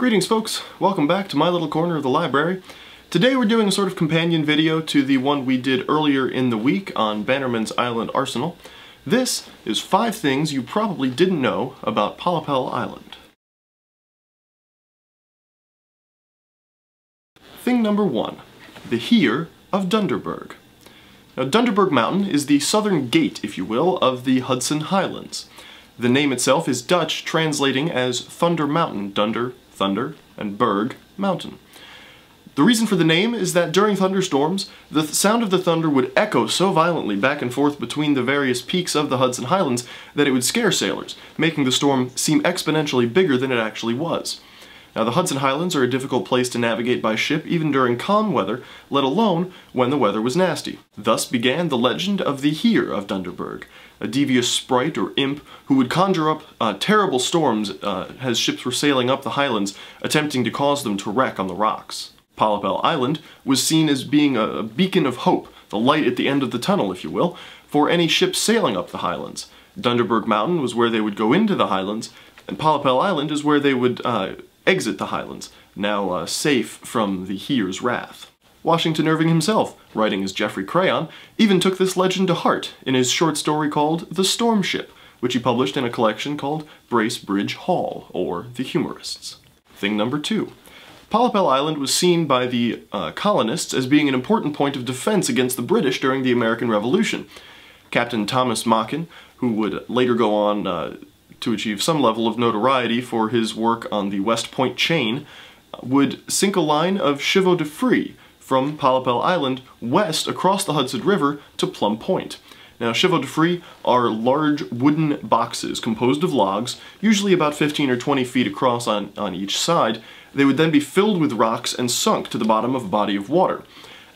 Greetings folks, welcome back to my little corner of the library. Today we're doing a sort of companion video to the one we did earlier in the week on Bannerman's Island Arsenal. This is 5 things you probably didn't know about Pollepel Island. Thing number 1. The Heer of Dunderberg. Now, Dunderberg Mountain is the southern gate, if you will, of the Hudson Highlands. The name itself is Dutch, translating as Thunder Mountain, Dunder, Thunder, and Berg, Mountain. The reason for the name is that during thunderstorms, the th sound of the thunder would echo so violently back and forth between the various peaks of the Hudson Highlands that it would scare sailors, making the storm seem exponentially bigger than it actually was. Now the Hudson Highlands are a difficult place to navigate by ship even during calm weather, let alone when the weather was nasty. Thus began the legend of the Heer of Dunderberg, a devious sprite or imp who would conjure up uh, terrible storms uh, as ships were sailing up the highlands, attempting to cause them to wreck on the rocks. Pollepel Island was seen as being a beacon of hope, the light at the end of the tunnel, if you will, for any ship sailing up the highlands. Dunderberg Mountain was where they would go into the highlands, and Pollepel Island is where they would uh, exit the Highlands, now uh, safe from the Heer's wrath. Washington Irving himself, writing as Geoffrey Crayon, even took this legend to heart in his short story called The Storm Ship, which he published in a collection called Bracebridge Hall, or The Humorists. Thing number two. Pollepel Island was seen by the uh, colonists as being an important point of defense against the British during the American Revolution. Captain Thomas Machin, who would later go on uh, to achieve some level of notoriety for his work on the West Point chain, would sink a line of chevaux de frise from Pollepel Island west across the Hudson River to Plum Point. Now, chevaux de frise are large wooden boxes composed of logs, usually about 15 or 20 feet across on, on each side. They would then be filled with rocks and sunk to the bottom of a body of water.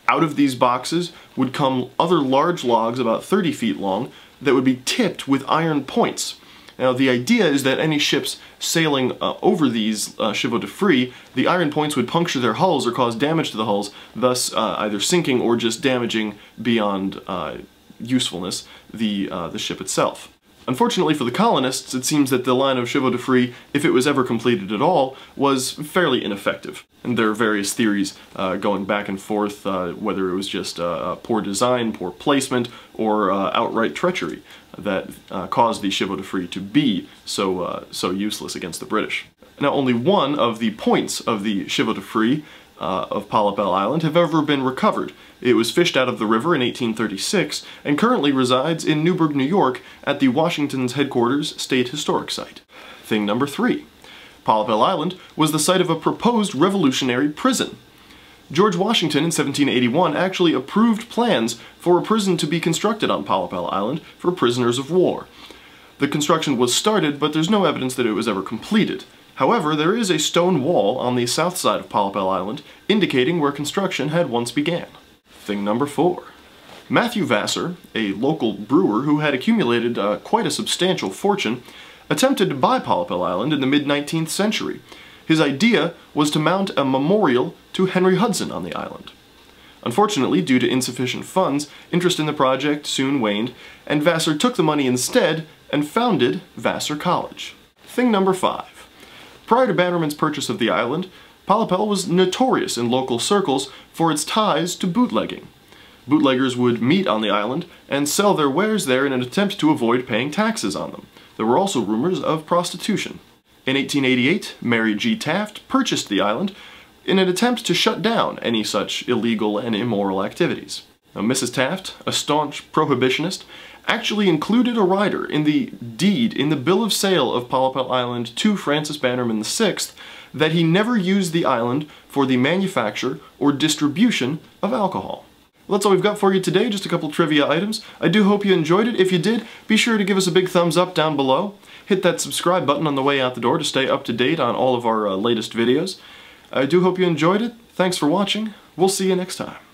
Out of these boxes would come other large logs about 30 feet long that would be tipped with iron points. Now the idea is that any ships sailing uh, over these uh, chevaux de frise, the iron points would puncture their hulls or cause damage to the hulls, thus uh, either sinking or just damaging beyond uh, usefulness the, uh, the ship itself. Unfortunately for the colonists, it seems that the line of chevaux de frise, if it was ever completed at all, was fairly ineffective. And there are various theories uh, going back and forth, uh, whether it was just uh, poor design, poor placement, or uh, outright treachery that uh, caused the chevaux de frise to be so, uh, so useless against the British. Now only one of the points of the chevaux de frise uh, of Pollepel Island have ever been recovered. It was fished out of the river in 1836 and currently resides in Newburgh, New York at the Washington's headquarters State Historic Site. Thing number three. Pollepel Island was the site of a proposed revolutionary prison. George Washington in 1781 actually approved plans for a prison to be constructed on Pollepel Island for prisoners of war. The construction was started, but there's no evidence that it was ever completed. However, there is a stone wall on the south side of Pollepel Island indicating where construction had once began. Thing number four. Matthew Vassar, a local brewer who had accumulated uh, quite a substantial fortune, attempted to buy Pollepel Island in the mid-19th century. His idea was to mount a memorial to Henry Hudson on the island. Unfortunately, due to insufficient funds, interest in the project soon waned, and Vassar took the money instead and founded Vassar College. Thing number five. Prior to Bannerman's purchase of the island, Pollepel was notorious in local circles for its ties to bootlegging. Bootleggers would meet on the island and sell their wares there in an attempt to avoid paying taxes on them. There were also rumors of prostitution. In 1888, Mary G. Taft purchased the island in an attempt to shut down any such illegal and immoral activities. Now, Mrs. Taft, a staunch prohibitionist, actually included a rider in the deed in the bill of sale of Pollepel Island to Francis Bannerman VI that he never used the island for the manufacture or distribution of alcohol. Well, that's all we've got for you today, just a couple trivia items. I do hope you enjoyed it. If you did, be sure to give us a big thumbs up down below. Hit that subscribe button on the way out the door to stay up to date on all of our uh, latest videos. I do hope you enjoyed it. Thanks for watching. We'll see you next time.